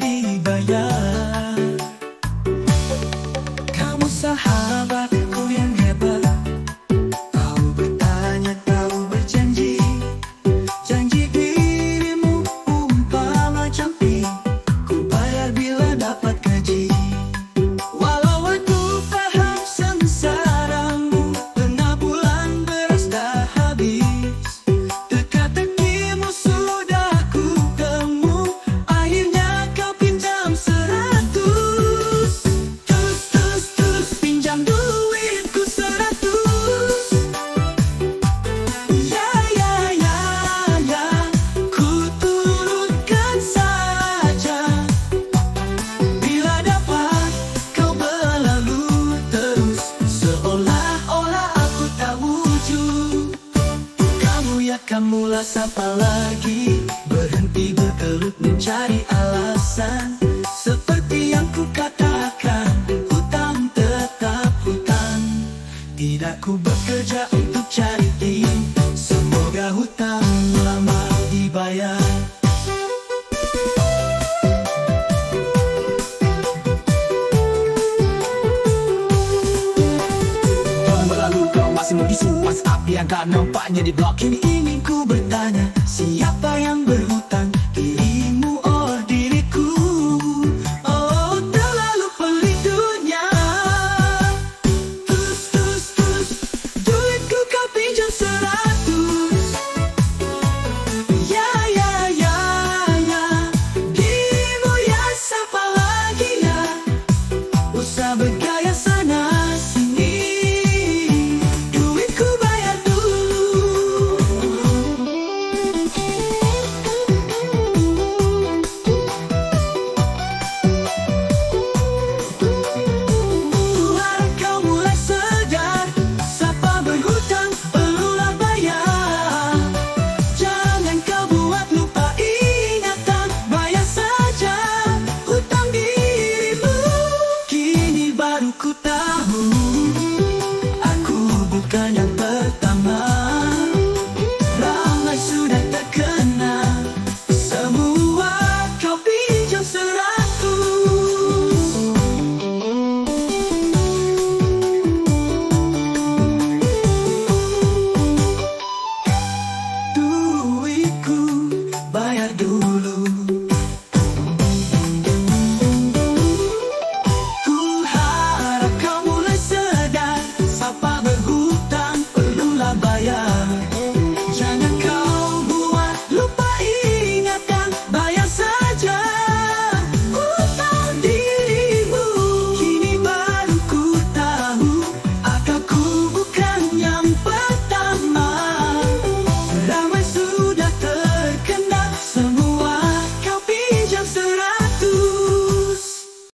di ba yan? Siapa lagi? Berhenti berkelut mencari alasan. Seperti yang ku katakan Hutang tetap hutang. Tidak ku bekerja untuk cari tim. Semoga hutang lama membisu Pas api yang tak nampaknya di blok Kini ingin ku bertanya beaucoup